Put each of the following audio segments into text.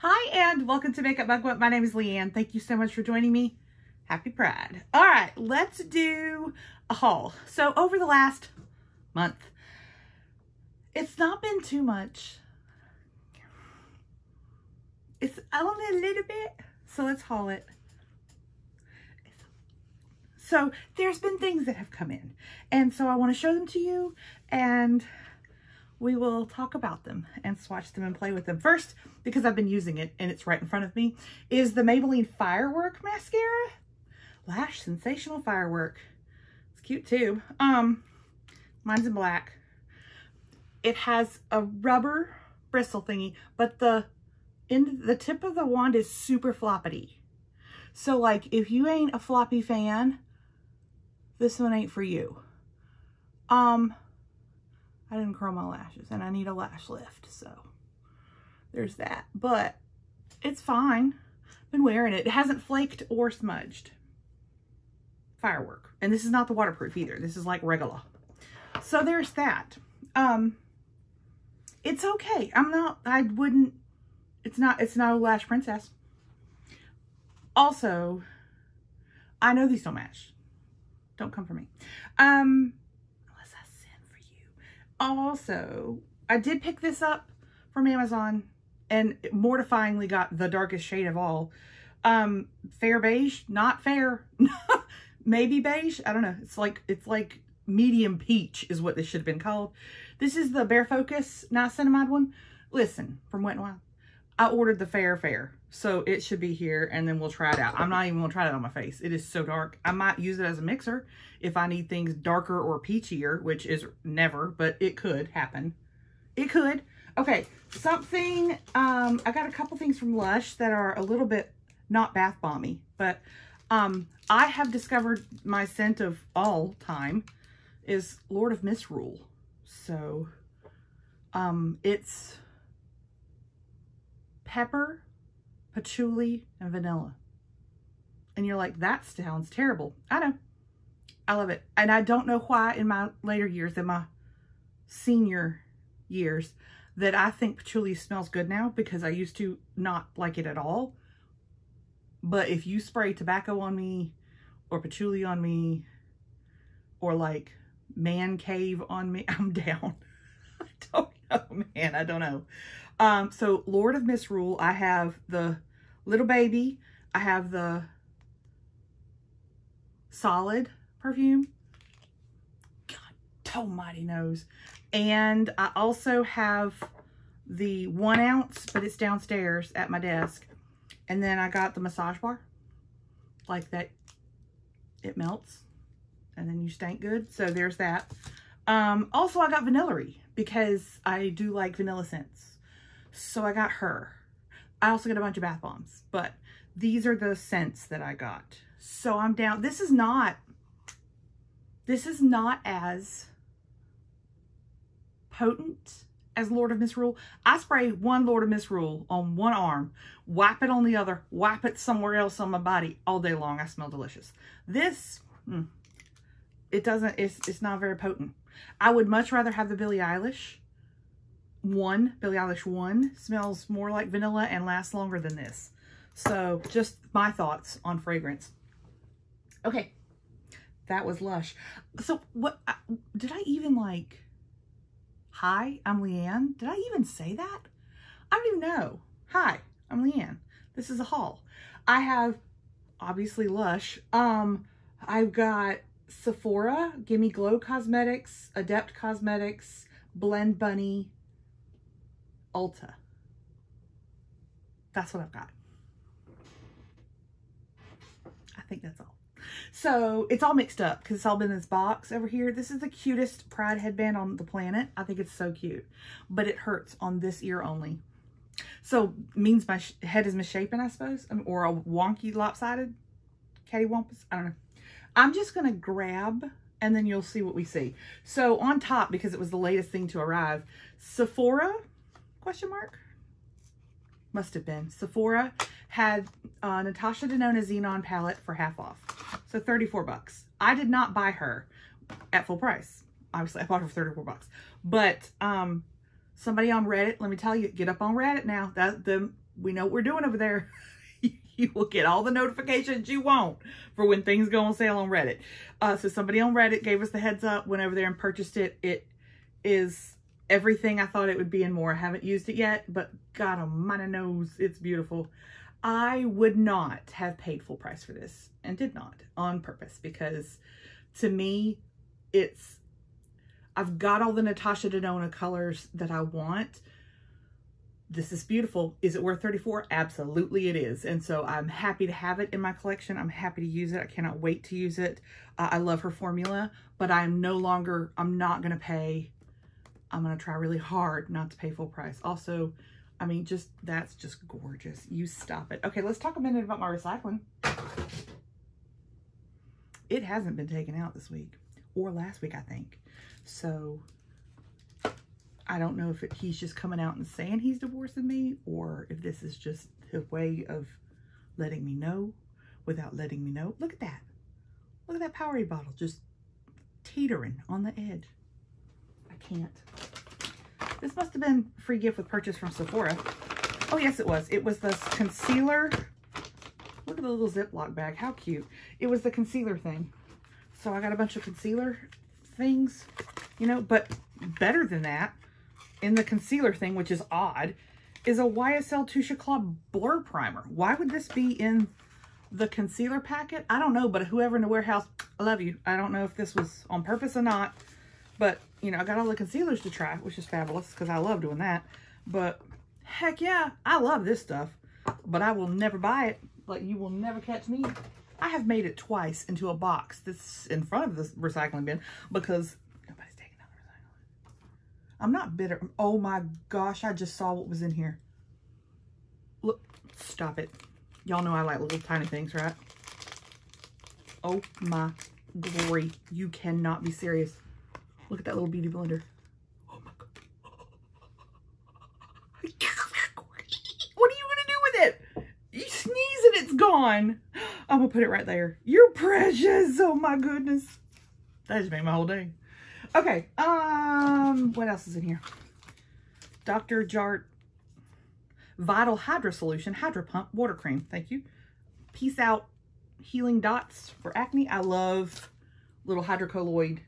Hi, and welcome to Makeup Mugwump. My name is Leanne. Thank you so much for joining me. Happy Pride. All right, let's do a haul. So over the last month, it's not been too much. It's only a little bit, so let's haul it. So there's been things that have come in, and so I want to show them to you, and we will talk about them and swatch them and play with them. First, because I've been using it and it's right in front of me, is the Maybelline Firework Mascara. Lash Sensational Firework. It's cute too. Um, mine's in black. It has a rubber bristle thingy, but the in the tip of the wand is super floppity. So like if you ain't a floppy fan, this one ain't for you. Um, I didn't curl my lashes and I need a lash lift. So there's that. But it's fine. Been wearing it. It hasn't flaked or smudged. Firework. And this is not the waterproof either. This is like regular. So there's that. Um, it's okay. I'm not, I wouldn't, it's not, it's not a lash princess. Also, I know these don't match. Don't come for me. Um, also, I did pick this up from Amazon and mortifyingly got the darkest shade of all. Um, fair beige, not fair. Maybe beige. I don't know. It's like, it's like medium peach is what this should have been called. This is the Bare Focus niacinamide one. Listen, from Wet n Wild. I ordered the fair fair. So it should be here and then we'll try it out. I'm not even gonna try it on my face. It is so dark. I might use it as a mixer if I need things darker or peachier, which is never, but it could happen. It could. Okay, something, um, I got a couple things from Lush that are a little bit not bath bomby, but um, I have discovered my scent of all time is Lord of Misrule. So um, it's pepper, patchouli, and vanilla. And you're like, that sounds terrible. I know. I love it. And I don't know why in my later years, in my senior years, that I think patchouli smells good now because I used to not like it at all. But if you spray tobacco on me or patchouli on me or like man cave on me, I'm down. I don't know, man. I don't know. Um, so Lord of Misrule, I have the Little Baby. I have the Solid perfume. God almighty knows. And I also have the one ounce, but it's downstairs at my desk. And then I got the massage bar. Like that, it melts. And then you stank good. So there's that. Um, also, I got Vanillary because I do like vanilla scents. So I got her. I also got a bunch of bath bombs, but these are the scents that I got. So I'm down. This is not, this is not as potent as Lord of Misrule. I spray one Lord of Misrule on one arm, wipe it on the other, wipe it somewhere else on my body all day long. I smell delicious. This, mm, it doesn't, it's, it's not very potent. I would much rather have the Billie Eilish one, Billie Eilish one, smells more like vanilla and lasts longer than this. So just my thoughts on fragrance. Okay, that was Lush. So what, did I even like, hi, I'm Leanne. Did I even say that? I don't even know. Hi, I'm Leanne. This is a haul. I have obviously Lush. Um, I've got Sephora, Give Me Glow Cosmetics, Adept Cosmetics, Blend Bunny, Ulta. That's what I've got. I think that's all. So it's all mixed up because it's all been in this box over here. This is the cutest pride headband on the planet. I think it's so cute, but it hurts on this ear only. So means my head is misshapen, I suppose, or a wonky lopsided cattywampus. I don't know. I'm just going to grab and then you'll see what we see. So on top, because it was the latest thing to arrive, Sephora question mark? Must have been. Sephora had uh, Natasha Denona Xenon palette for half off. So 34 bucks. I did not buy her at full price. Obviously, I bought her for 34 bucks. But um, somebody on Reddit, let me tell you, get up on Reddit now. That the we know what we're doing over there. you will get all the notifications you want for when things go on sale on Reddit. Uh, so somebody on Reddit gave us the heads up, went over there and purchased it. It is everything I thought it would be and more. I haven't used it yet, but God almighty knows it's beautiful. I would not have paid full price for this and did not on purpose because to me, it's, I've got all the Natasha Denona colors that I want. This is beautiful. Is it worth 34? Absolutely it is. And so I'm happy to have it in my collection. I'm happy to use it. I cannot wait to use it. Uh, I love her formula, but I'm no longer, I'm not going to pay I'm going to try really hard not to pay full price. Also, I mean, just, that's just gorgeous. You stop it. Okay, let's talk a minute about my recycling. It hasn't been taken out this week or last week, I think. So I don't know if it, he's just coming out and saying he's divorcing me or if this is just a way of letting me know without letting me know. Look at that. Look at that Powerade bottle just teetering on the edge. Can't. This must have been free gift with purchase from Sephora. Oh, yes, it was. It was this concealer. Look at the little Ziploc bag. How cute. It was the concealer thing. So I got a bunch of concealer things, you know, but better than that, in the concealer thing, which is odd, is a YSL Touche Éclat Blur Primer. Why would this be in the concealer packet? I don't know, but whoever in the warehouse, I love you. I don't know if this was on purpose or not, but you know, I got all the concealers to try, which is fabulous because I love doing that. But heck yeah, I love this stuff, but I will never buy it. Like you will never catch me. I have made it twice into a box that's in front of the recycling bin because nobody's taking out the recycling. I'm not bitter. Oh my gosh, I just saw what was in here. Look, stop it. Y'all know I like little tiny things, right? Oh my glory. You cannot be serious. Look at that little beauty blender. Oh my God. What are you going to do with it? You sneeze and it's gone. I'm going to put it right there. You're precious. Oh my goodness. That just made my whole day. Okay. Um, what else is in here? Dr. Jart Vital Hydra Solution Hydro Pump Water Cream. Thank you. Peace Out Healing Dots for Acne. I love little hydrocolloid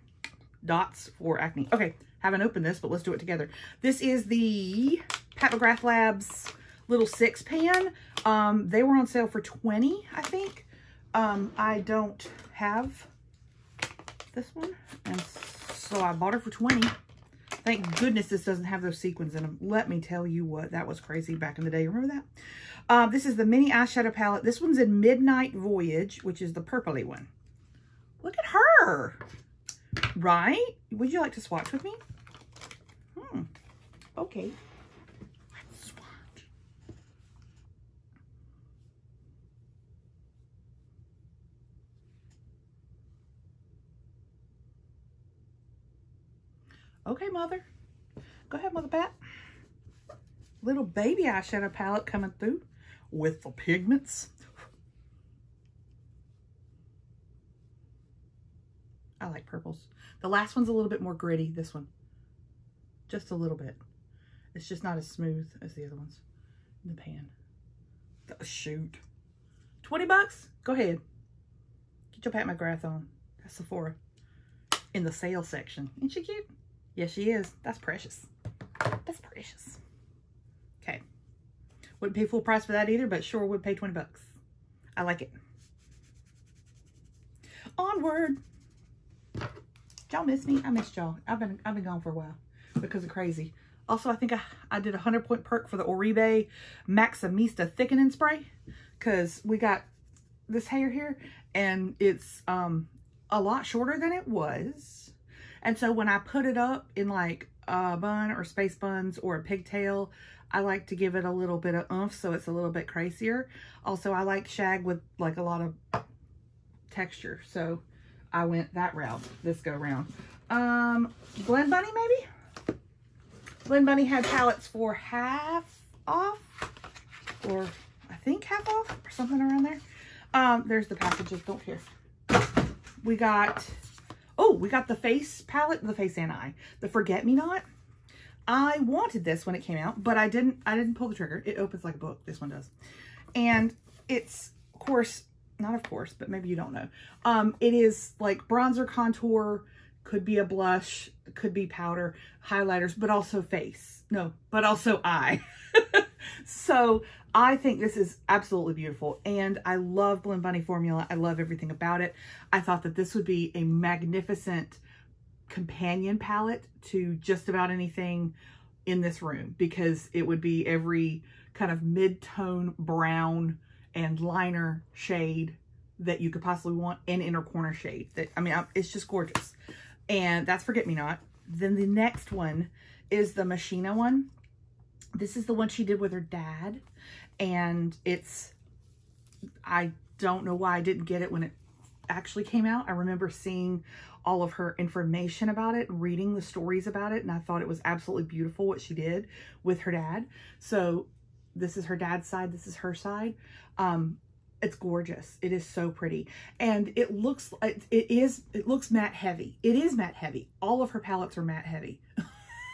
dots for acne. Okay, haven't opened this, but let's do it together. This is the Pat McGrath Labs little six pan. Um, they were on sale for 20, I think. Um, I don't have this one, and so I bought it for 20. Thank goodness this doesn't have those sequins in them. Let me tell you what, that was crazy back in the day. Remember that? Uh, this is the mini eyeshadow palette. This one's in Midnight Voyage, which is the purpley one. Look at her. Right? Would you like to swatch with me? Hmm. Okay. Let's swatch. Okay, Mother. Go ahead, Mother Pat. Little baby eyeshadow palette coming through with the pigments. I like purples. The last one's a little bit more gritty, this one. Just a little bit. It's just not as smooth as the other ones in the pan. Shoot. 20 bucks? Go ahead. Get your Pat McGrath on. That's Sephora. In the sale section. Isn't she cute? Yes, she is. That's precious. That's precious. Okay. Wouldn't pay full price for that either, but sure would pay 20 bucks. I like it. Onward y'all miss me? I missed y'all. I've been I've been gone for a while because of crazy. Also, I think I, I did a 100 point perk for the Oribe Maximista thickening spray because we got this hair here and it's um a lot shorter than it was. And so when I put it up in like a bun or space buns or a pigtail, I like to give it a little bit of oomph so it's a little bit crazier. Also, I like shag with like a lot of texture. So I went that route this go round. Um, Blend Bunny maybe? Blend Bunny had palettes for half off or I think half off or something around there. Um, there's the packages, don't care. We got, oh, we got the face palette, the face and eye, the Forget Me Not. I wanted this when it came out, but I didn't, I didn't pull the trigger. It opens like a book. This one does. And it's, of course, not of course, but maybe you don't know. Um, it is like bronzer contour, could be a blush, could be powder, highlighters, but also face. No, but also eye. so I think this is absolutely beautiful. And I love Blend Bunny formula. I love everything about it. I thought that this would be a magnificent companion palette to just about anything in this room because it would be every kind of mid-tone brown and liner shade that you could possibly want and inner corner shade. That I mean, it's just gorgeous. And that's Forget Me Not. Then the next one is the Machina one. This is the one she did with her dad. And it's, I don't know why I didn't get it when it actually came out. I remember seeing all of her information about it, reading the stories about it, and I thought it was absolutely beautiful what she did with her dad. So this is her dad's side, this is her side. Um, it's gorgeous. It is so pretty. And it looks, it, it is, it looks matte heavy. It is matte heavy. All of her palettes are matte heavy.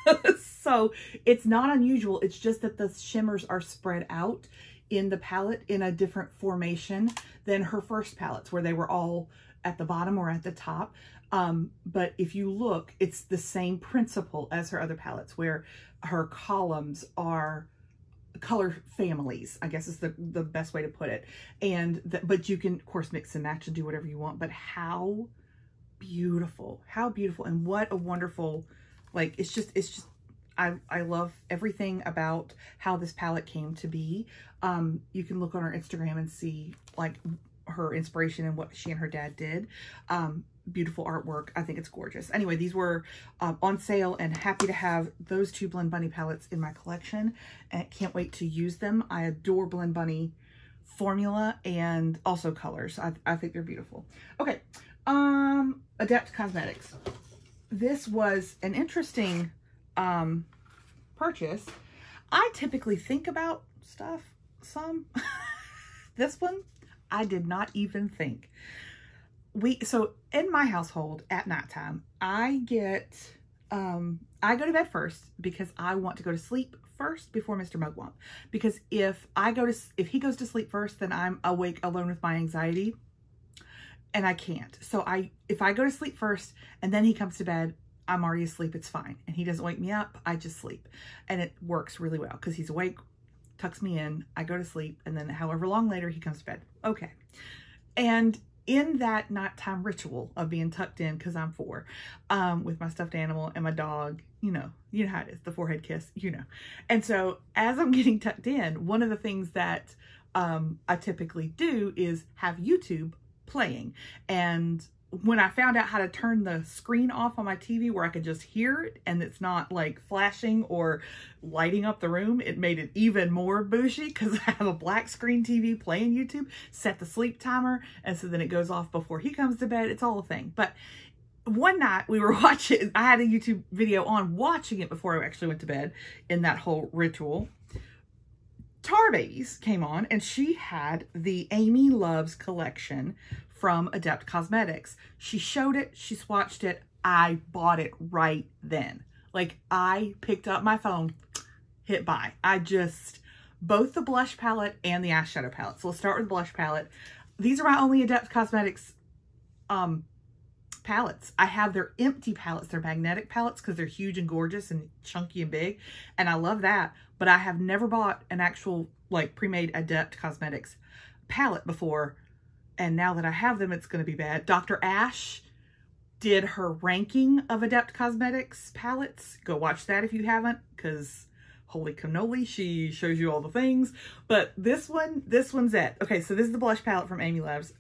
so it's not unusual. It's just that the shimmers are spread out in the palette in a different formation than her first palettes where they were all at the bottom or at the top. Um, but if you look, it's the same principle as her other palettes where her columns are color families, I guess is the, the best way to put it. And, the, but you can of course mix and match and do whatever you want, but how beautiful, how beautiful and what a wonderful, like, it's just, it's just, I, I love everything about how this palette came to be. Um, you can look on her Instagram and see like her inspiration and what she and her dad did. Um, beautiful artwork. I think it's gorgeous. Anyway, these were um, on sale and happy to have those two Blend Bunny palettes in my collection and can't wait to use them. I adore Blend Bunny formula and also colors. I, I think they're beautiful. Okay, um, Adept Cosmetics. This was an interesting um, purchase. I typically think about stuff some. this one, I did not even think we so in my household at nighttime i get um i go to bed first because i want to go to sleep first before mr mugwump. Because if i go to if he goes to sleep first then i'm awake alone with my anxiety and i can't. So i if i go to sleep first and then he comes to bed i'm already asleep it's fine. And he doesn't wake me up i just sleep. And it works really well because he's awake tucks me in i go to sleep and then however long later he comes to bed. Okay. And in that nighttime ritual of being tucked in because I'm four um, with my stuffed animal and my dog, you know, you know how it is, the forehead kiss, you know. And so as I'm getting tucked in, one of the things that um, I typically do is have YouTube playing. And when I found out how to turn the screen off on my TV where I could just hear it and it's not like flashing or lighting up the room, it made it even more bougie because I have a black screen TV playing YouTube, set the sleep timer, and so then it goes off before he comes to bed. It's all a thing. But one night we were watching, I had a YouTube video on watching it before I actually went to bed in that whole ritual. Tar Babies came on and she had the Amy Loves collection from Adept Cosmetics. She showed it, she swatched it, I bought it right then. Like I picked up my phone, hit buy. I just, both the blush palette and the eyeshadow palette. So let's start with the blush palette. These are my only Adept Cosmetics um, palettes. I have their empty palettes, their magnetic palettes, because they're huge and gorgeous and chunky and big. And I love that. But I have never bought an actual like pre-made Adept Cosmetics palette before and now that I have them, it's going to be bad. Dr. Ash did her ranking of Adept Cosmetics palettes. Go watch that if you haven't, because holy cannoli, she shows you all the things. But this one, this one's it. Okay, so this is the blush palette from Amy Loves.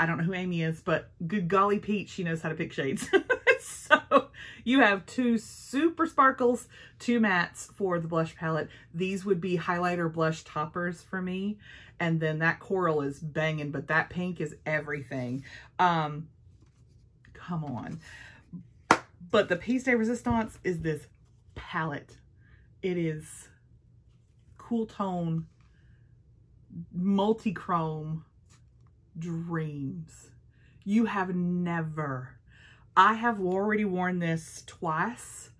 I don't know who Amy is, but good golly Pete, she knows how to pick shades. so you have two super sparkles, two mattes for the blush palette. These would be highlighter blush toppers for me and then that coral is banging, but that pink is everything. Um, come on. But the piece de resistance is this palette. It is cool tone, multi-chrome dreams. You have never, I have already worn this twice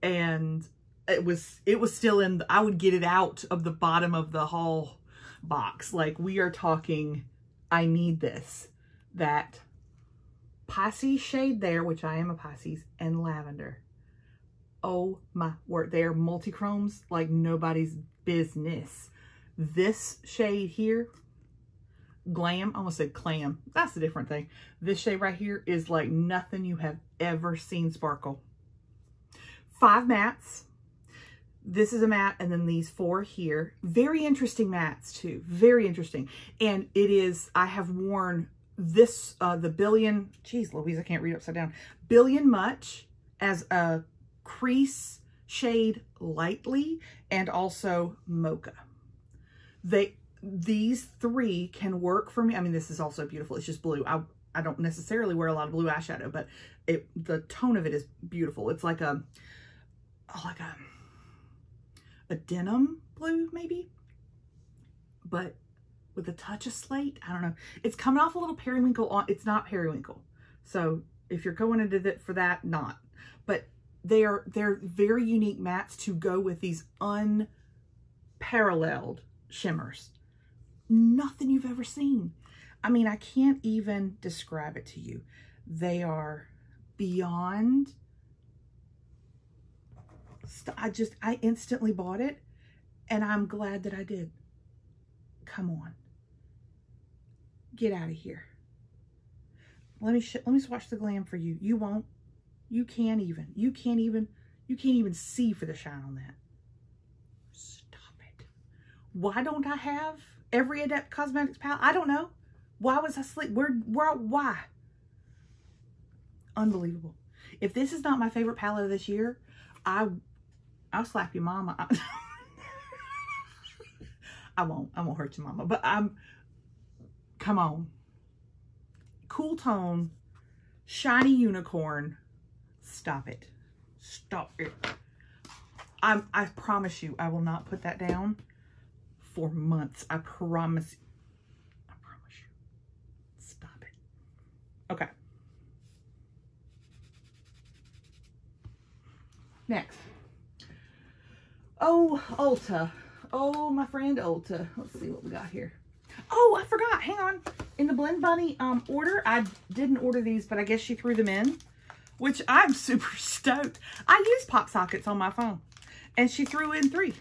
and it was it was still in the, I would get it out of the bottom of the haul box. Like we are talking I need this. That Pisces shade there, which I am a Pisces, and lavender. Oh my word, they are multi-chromes like nobody's business. This shade here, glam, I almost said clam. That's a different thing. This shade right here is like nothing you have ever seen sparkle. Five mattes. This is a matte and then these four here. Very interesting mattes too. Very interesting. And it is, I have worn this, uh, the Billion, geez Louise, I can't read upside down. Billion Much as a crease shade lightly and also mocha. They these three can work for me. I mean, this is also beautiful. It's just blue. I, I don't necessarily wear a lot of blue eyeshadow, but it the tone of it is beautiful. It's like a, like a, a denim blue maybe, but with a touch of slate. I don't know. It's coming off a little periwinkle on. It's not periwinkle. So if you're going into it for that, not. But they are, they're very unique mattes to go with these unparalleled shimmers nothing you've ever seen. I mean, I can't even describe it to you. They are beyond, I just, I instantly bought it and I'm glad that I did. Come on. Get out of here. Let me, let me swatch the glam for you. You won't. You can't even. You can't even, you can't even see for the shine on that. Stop it. Why don't I have every Adept Cosmetics palette? I don't know. Why was I sleep? Where, where, why? Unbelievable. If this is not my favorite palette of this year, I, I'll slap your mama. I won't. I won't hurt your mama. But I'm, come on. Cool tone, shiny unicorn. Stop it. Stop it. I'm, I promise you, I will not put that down for months. I promise. I promise you. Stop it. Okay. Next. Oh, Ulta. Oh, my friend Ulta. Let's see what we got here. Oh, I forgot. Hang on. In the Blend Bunny um, order, I didn't order these, but I guess she threw them in, which I'm super stoked. I use pop sockets on my phone, and she threw in three.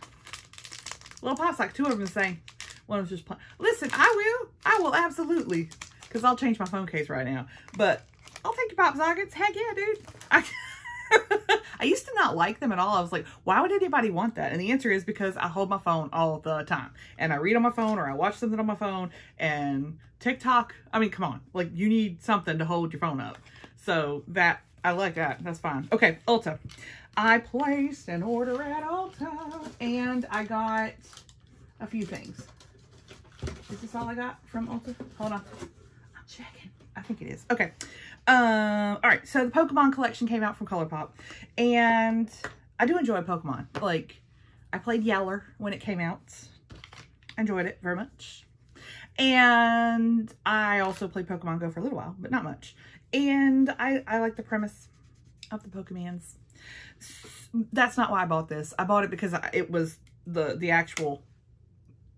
Little pop sock, two of them the same. One them's just plain. Listen, I will. I will absolutely. Because I'll change my phone case right now. But I'll take your pop sockets. Heck yeah, dude. I, I used to not like them at all. I was like, why would anybody want that? And the answer is because I hold my phone all the time. And I read on my phone or I watch something on my phone. And TikTok, I mean, come on. Like, you need something to hold your phone up. So that, I like that. That's fine. Okay, Ulta. I placed an order at Ulta and I got a few things. Is this all I got from Ulta? Hold on. I'm checking. I think it is. Okay. Um, all right. So the Pokemon collection came out from ColourPop and I do enjoy Pokemon. Like I played Yeller when it came out. enjoyed it very much. And I also played Pokemon Go for a little while, but not much. And I, I like the premise of the Pokemons that's not why I bought this. I bought it because it was the, the actual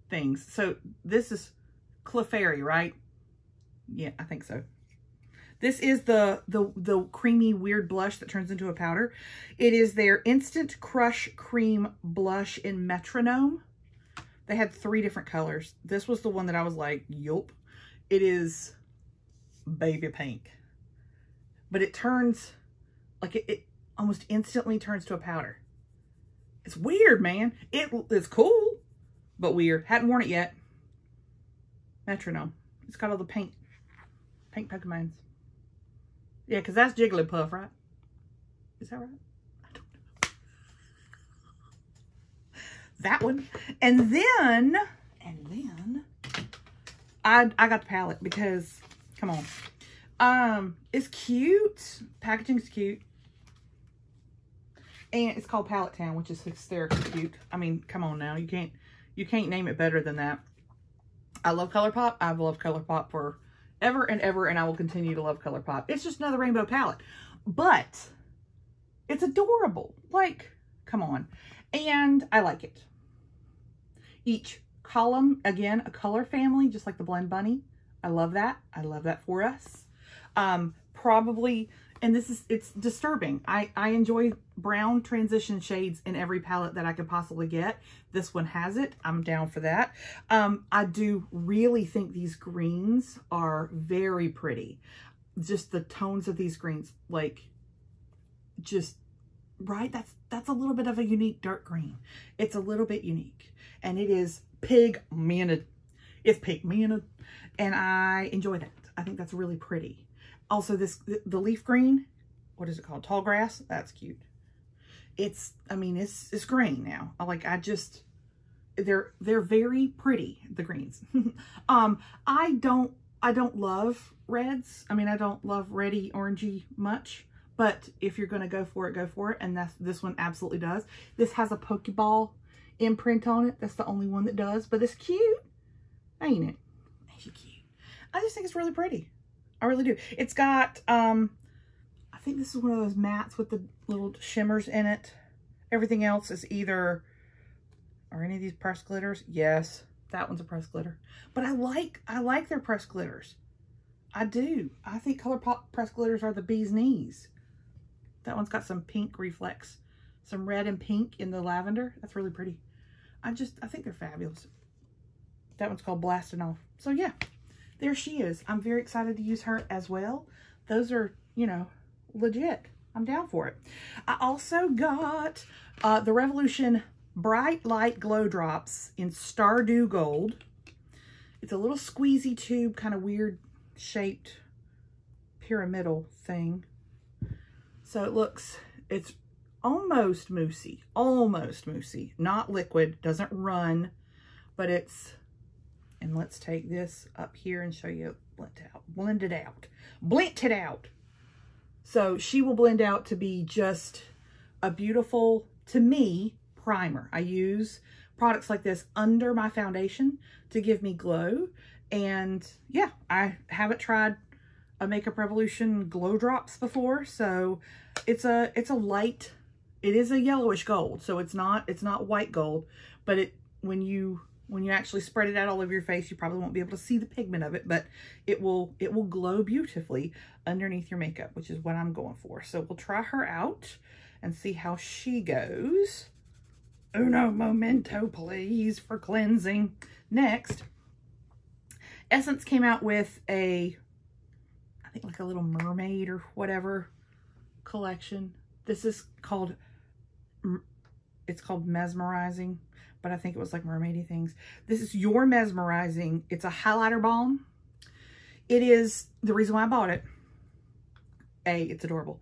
things. So this is Clefairy, right? Yeah, I think so. This is the, the, the creamy weird blush that turns into a powder. It is their Instant Crush Cream Blush in Metronome. They had three different colors. This was the one that I was like, yup. It is baby pink. But it turns, like it, it almost instantly turns to a powder. It's weird, man. It, it's cool, but weird. Hadn't worn it yet. Metronome. It's got all the paint, pink Pokemons. Yeah, because that's Jigglypuff, right? Is that right? I don't know. That one. And then, and then, I, I got the palette because, come on. Um, it's cute. Packaging's cute. And it's called Palette Town, which is hysterically cute. I mean, come on now. You can't you can't name it better than that. I love ColourPop. I've loved ColourPop for ever and ever, and I will continue to love ColourPop. It's just another rainbow palette. But it's adorable. Like, Come on. And I like it. Each column, again, a color family, just like the Blend Bunny. I love that. I love that for us. Um, probably, and this is, it's disturbing. I, I enjoy brown transition shades in every palette that I could possibly get. This one has it. I'm down for that. Um, I do really think these greens are very pretty. Just the tones of these greens, like, just right? That's that's a little bit of a unique dark green. It's a little bit unique. And it is pigmented. It's pigmented. And I enjoy that. I think that's really pretty. Also, this the leaf green, what is it called? Tall grass? That's cute. It's, I mean, it's it's green now. Like, I just, they're they're very pretty, the greens. um, I don't, I don't love reds. I mean, I don't love reddy orangey much. But if you're going to go for it, go for it. And that's this one absolutely does. This has a Pokeball imprint on it. That's the only one that does. But it's cute. Ain't it? Ain't she cute? I just think it's really pretty. I really do. It's got, um, I think this is one of those mats with the little shimmers in it. Everything else is either, are any of these pressed glitters? Yes, that one's a pressed glitter. But I like, I like their pressed glitters. I do. I think ColourPop pressed glitters are the bee's knees. That one's got some pink reflex, some red and pink in the lavender. That's really pretty. I just, I think they're fabulous. That one's called Blasting Off. So yeah, there she is. I'm very excited to use her as well. Those are, you know, legit. I'm down for it. I also got uh, the Revolution Bright Light Glow Drops in Stardew Gold. It's a little squeezy tube, kind of weird shaped pyramidal thing. So it looks, it's almost moussey, almost moussey, not liquid, doesn't run, but it's, and let's take this up here and show you blend it out, blend it out, blend it out. So she will blend out to be just a beautiful, to me, primer. I use products like this under my foundation to give me glow. And yeah, I haven't tried a Makeup Revolution glow drops before, so it's a it's a light it is a yellowish gold so it's not it's not white gold but it when you when you actually spread it out all over your face you probably won't be able to see the pigment of it but it will it will glow beautifully underneath your makeup which is what I'm going for. So we'll try her out and see how she goes. Uno momento please for cleansing. Next Essence came out with a I think like a little mermaid or whatever collection. This is called, it's called Mesmerizing, but I think it was like mermaidy things. This is Your Mesmerizing. It's a highlighter balm. It is, the reason why I bought it, A, it's adorable.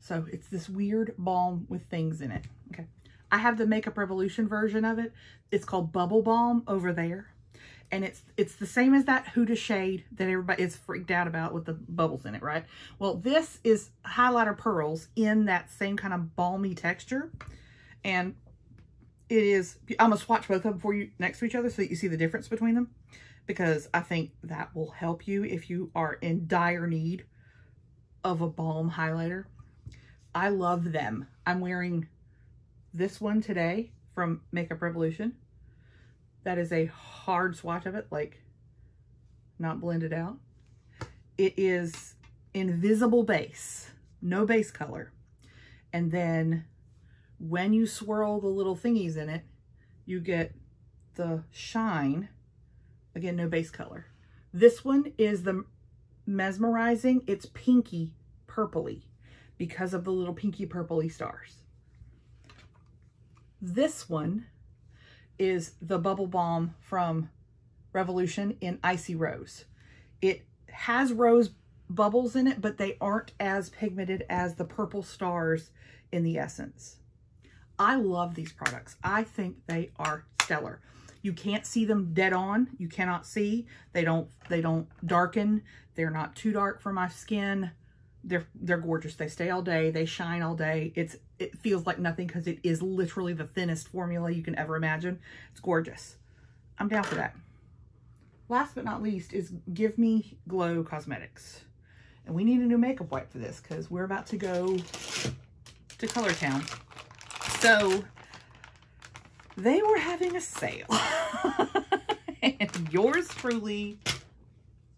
So it's this weird balm with things in it. Okay. I have the Makeup Revolution version of it. It's called Bubble Balm over there and it's it's the same as that Huda shade that everybody is freaked out about with the bubbles in it, right? Well, this is highlighter pearls in that same kind of balmy texture. And it is, I'm going to swatch both of them for you next to each other so that you see the difference between them. Because I think that will help you if you are in dire need of a balm highlighter. I love them. I'm wearing this one today from Makeup Revolution. That is a hard swatch of it, like not blended out. It is invisible base, no base color. And then when you swirl the little thingies in it, you get the shine. Again, no base color. This one is the mesmerizing. It's pinky purpley because of the little pinky purpley stars. This one is the Bubble Balm from Revolution in Icy Rose. It has rose bubbles in it, but they aren't as pigmented as the purple stars in the Essence. I love these products. I think they are stellar. You can't see them dead on. You cannot see. They don't they don't darken. They're not too dark for my skin. They're they're gorgeous. They stay all day. They shine all day. It's it feels like nothing because it is literally the thinnest formula you can ever imagine. It's gorgeous. I'm down for that. Last but not least is Give Me Glow Cosmetics. And we need a new makeup wipe for this because we're about to go to Color Town. So they were having a sale. and yours truly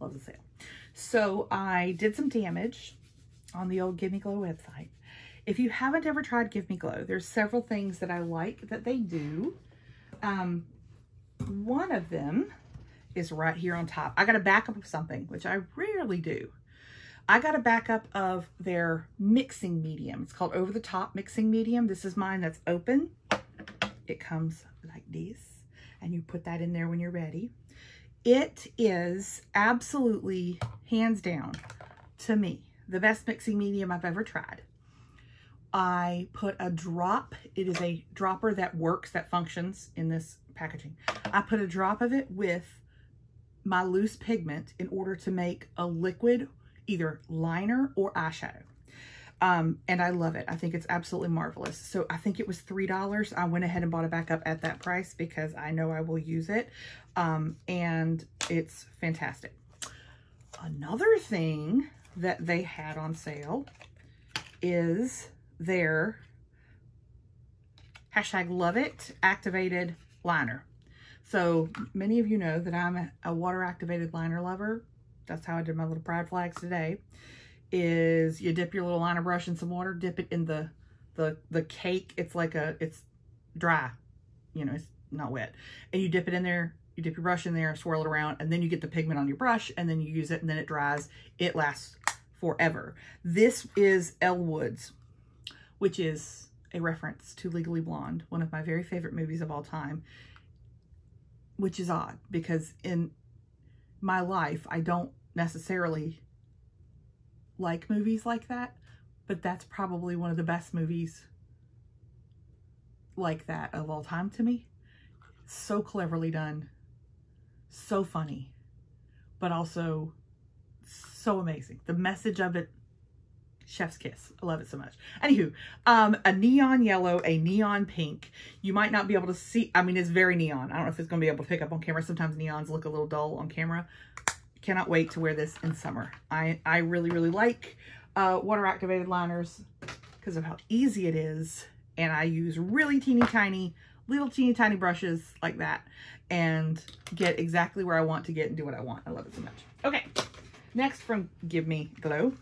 loves a sale. So I did some damage on the old Give Me Glow website. If you haven't ever tried Give Me Glow, there's several things that I like that they do. Um, one of them is right here on top. I got a backup of something, which I rarely do. I got a backup of their mixing medium. It's called Over the Top Mixing Medium. This is mine that's open. It comes like this, and you put that in there when you're ready. It is absolutely, hands down, to me, the best mixing medium I've ever tried. I put a drop, it is a dropper that works, that functions in this packaging. I put a drop of it with my loose pigment in order to make a liquid, either liner or eyeshadow. Um, and I love it. I think it's absolutely marvelous. So I think it was $3. I went ahead and bought it back up at that price because I know I will use it. Um, and it's fantastic. Another thing that they had on sale is their hashtag love it activated liner. So many of you know that I'm a water activated liner lover. That's how I did my little pride flags today. Is you dip your little liner brush in some water, dip it in the the the cake. It's like a it's dry, you know, it's not wet. And you dip it in there, you dip your brush in there, swirl it around, and then you get the pigment on your brush and then you use it and then it dries. It lasts forever. This is Elle Woods, which is a reference to Legally Blonde, one of my very favorite movies of all time which is odd because in my life, I don't necessarily like movies like that, but that's probably one of the best movies like that of all time to me. So cleverly done, so funny, but also so amazing. The message of it Chef's kiss. I love it so much. Anywho, um, a neon yellow, a neon pink. You might not be able to see. I mean, it's very neon. I don't know if it's going to be able to pick up on camera. Sometimes neons look a little dull on camera. Cannot wait to wear this in summer. I, I really, really like uh, water activated liners because of how easy it is. And I use really teeny tiny, little teeny tiny brushes like that and get exactly where I want to get and do what I want. I love it so much. Okay. Next from Give Me Glow,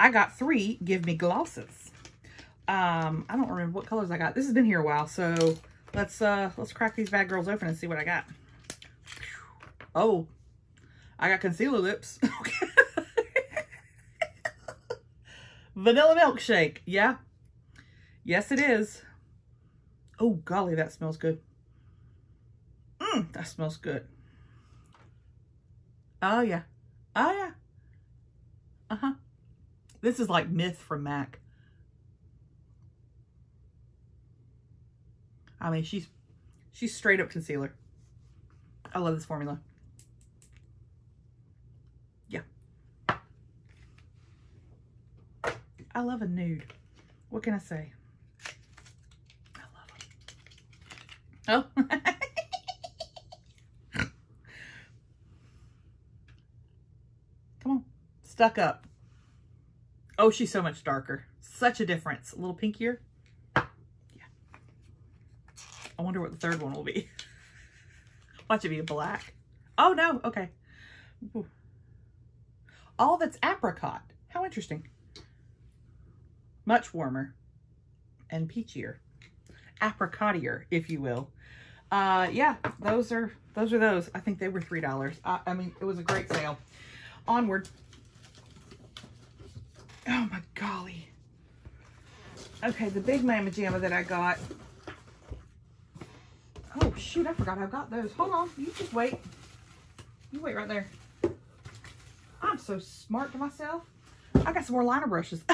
I got three Give Me Glosses. Um, I don't remember what colors I got. This has been here a while, so let's uh let's crack these bad girls open and see what I got. Oh, I got concealer lips. Vanilla milkshake. Yeah. Yes, it is. Oh, golly, that smells good. Mmm, that smells good. Oh, yeah. Oh, yeah. Uh-huh. This is like Myth from MAC. I mean, she's she's straight up concealer. I love this formula. Yeah. I love a nude. What can I say? I love them. Oh. stuck up. Oh, she's so much darker. Such a difference. A little pinkier. Yeah. I wonder what the third one will be. Watch it be a black. Oh, no. Okay. Ooh. All that's apricot. How interesting. Much warmer and peachier. Apricotier, if you will. Uh, yeah, those are those are those. I think they were $3. I, I mean, it was a great sale. Onward. Oh my golly. Okay, the big Mama Jamma that I got. Oh shoot, I forgot I got those. Hold on, you just wait. You wait right there. I'm so smart to myself. I got some more liner brushes.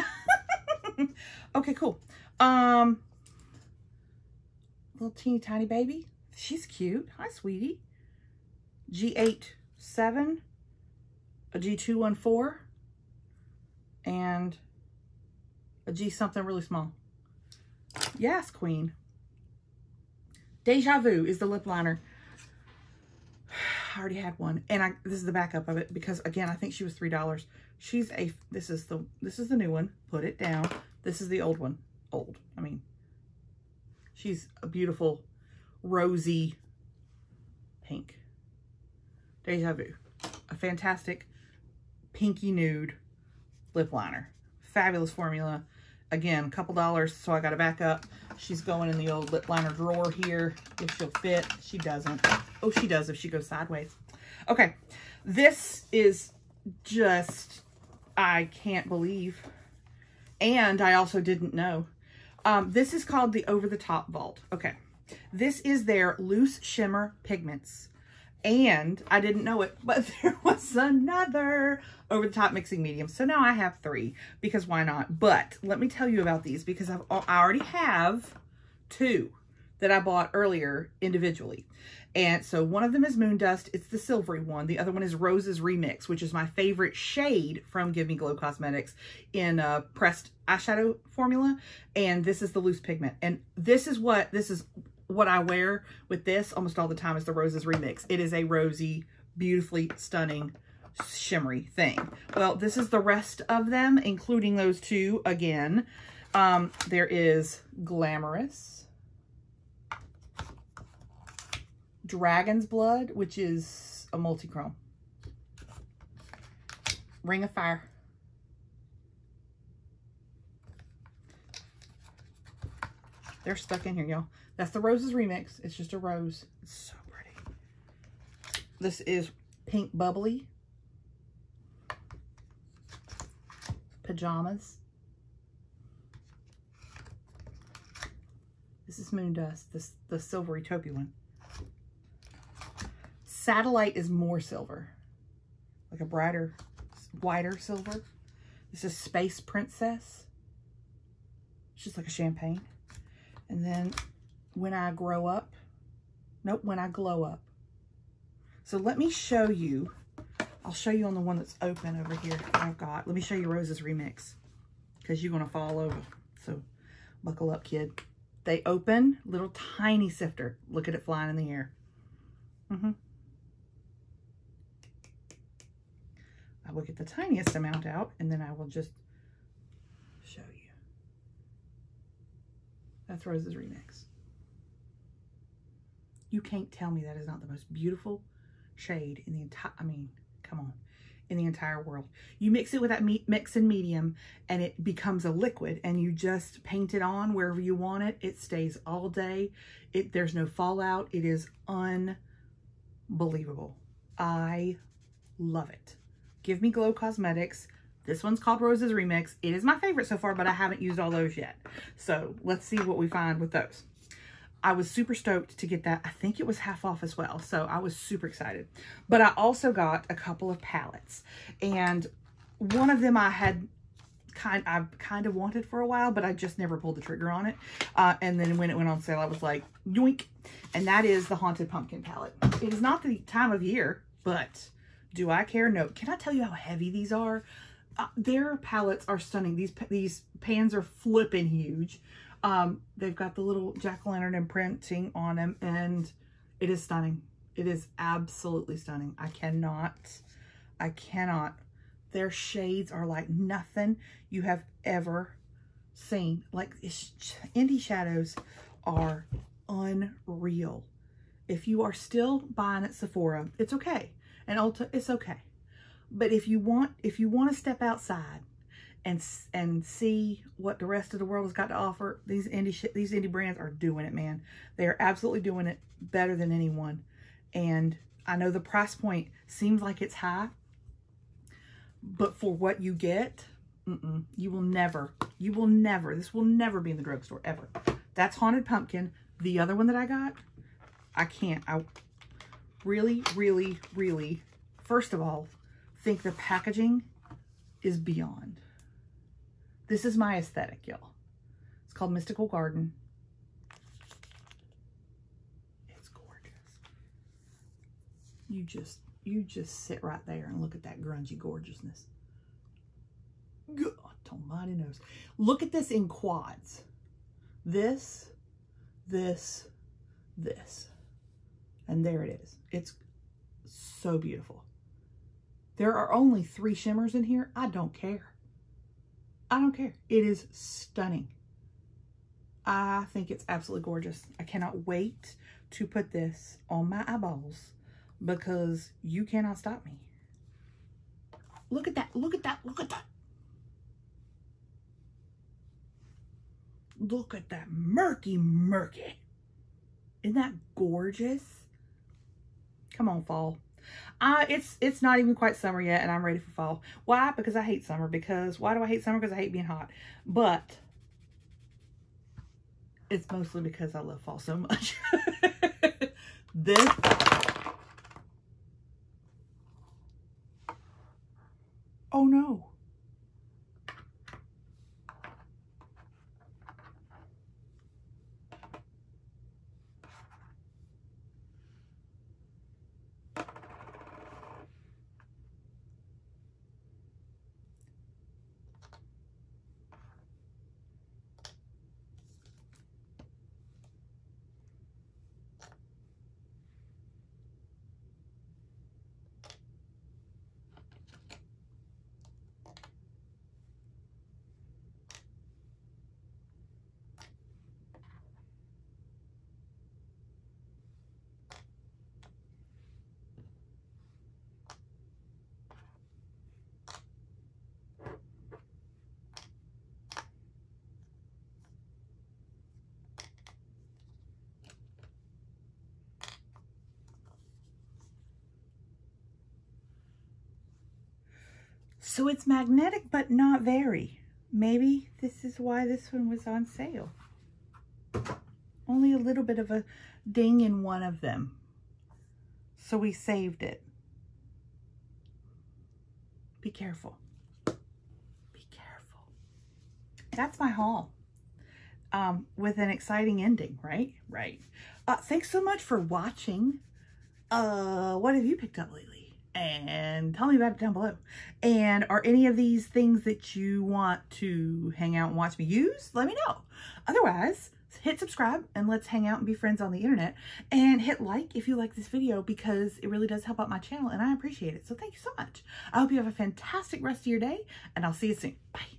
okay, cool. Um, little teeny tiny baby. She's cute. Hi, sweetie. G8 7, a G214, and a G something really small. Yes, queen. Deja Vu is the lip liner. I already had one. And I this is the backup of it because again, I think she was $3. She's a this is the this is the new one. Put it down. This is the old one. Old. I mean, She's a beautiful rosy pink. Deja Vu. A fantastic pinky nude lip liner. Fabulous formula. Again, a couple dollars, so I got to back up. She's going in the old lip liner drawer here, if she'll fit. She doesn't. Oh, she does if she goes sideways. Okay, this is just, I can't believe. And I also didn't know. Um, this is called the Over the Top Vault. Okay, this is their Loose Shimmer Pigments. And I didn't know it, but there was another over the top mixing medium. So now I have three because why not? But let me tell you about these because I've, I already have two that I bought earlier individually. And so one of them is Moon Dust. It's the silvery one. The other one is Roses Remix, which is my favorite shade from Give Me Glow Cosmetics in a pressed eyeshadow formula. And this is the loose pigment. And this is what, this is what I wear with this almost all the time is the Roses Remix. It is a rosy, beautifully stunning, shimmery thing. Well, this is the rest of them, including those two again. Um, there is Glamorous. Dragon's Blood, which is a multi-chrome. Ring of Fire. They're stuck in here, y'all. That's the Roses Remix. It's just a rose. It's so pretty. This is Pink Bubbly. Pajamas. This is Moon Dust, this, the silvery taupey one. Satellite is more silver, like a brighter, whiter silver. This is Space Princess. It's just like a champagne. And then when I grow up. Nope, when I glow up. So let me show you. I'll show you on the one that's open over here I've got. Let me show you Rose's Remix because you're going to fall over. So buckle up, kid. They open, little tiny sifter. Look at it flying in the air. Mm -hmm. I will get the tiniest amount out and then I will just show you. That's Rose's Remix. You can't tell me that is not the most beautiful shade in the entire, I mean, come on, in the entire world. You mix it with that mixing medium and it becomes a liquid and you just paint it on wherever you want it. It stays all day. It There's no fallout. It is unbelievable. I love it. Give Me Glow Cosmetics. This one's called Rose's Remix. It is my favorite so far, but I haven't used all those yet. So let's see what we find with those. I was super stoked to get that. I think it was half off as well. So I was super excited. But I also got a couple of palettes. And one of them I had kind I kind of wanted for a while, but I just never pulled the trigger on it. Uh, and then when it went on sale, I was like, yoink. And that is the Haunted Pumpkin palette. It is not the time of year, but do I care? No. Can I tell you how heavy these are? Uh, their palettes are stunning. These, these pans are flipping huge. Um, they've got the little jack-o'-lantern imprinting on them and it is stunning. It is absolutely stunning. I cannot, I cannot. Their shades are like nothing you have ever seen. Like indie shadows are unreal. If you are still buying at Sephora, it's okay. And Ulta, it's okay. But if you want, if you want to step outside and and see what the rest of the world has got to offer. These indie these indie brands are doing it, man. They are absolutely doing it better than anyone. And I know the price point seems like it's high, but for what you get, mm -mm, you will never, you will never, this will never be in the drugstore ever. That's Haunted Pumpkin. The other one that I got, I can't. I really, really, really, first of all, think the packaging is beyond. This is my aesthetic, y'all. It's called Mystical Garden. It's gorgeous. You just, you just sit right there and look at that grungy gorgeousness. God almighty knows. Look at this in quads. This, this, this. And there it is. It's so beautiful. There are only three shimmers in here. I don't care. I don't care. It is stunning. I think it's absolutely gorgeous. I cannot wait to put this on my eyeballs because you cannot stop me. Look at that. Look at that. Look at that. Look at that murky, murky. Isn't that gorgeous? Come on, fall. Uh, it's it's not even quite summer yet, and I'm ready for fall. Why? Because I hate summer. Because why do I hate summer? Because I hate being hot. But it's mostly because I love fall so much. this Oh no. So it's magnetic, but not very. Maybe this is why this one was on sale. Only a little bit of a ding in one of them. So we saved it. Be careful. Be careful. That's my haul. Um, with an exciting ending, right? Right. Uh, thanks so much for watching. Uh, what have you picked up lately? And tell me about it down below. And are any of these things that you want to hang out and watch me use? Let me know. Otherwise, hit subscribe and let's hang out and be friends on the internet. And hit like if you like this video because it really does help out my channel and I appreciate it. So thank you so much. I hope you have a fantastic rest of your day and I'll see you soon. Bye.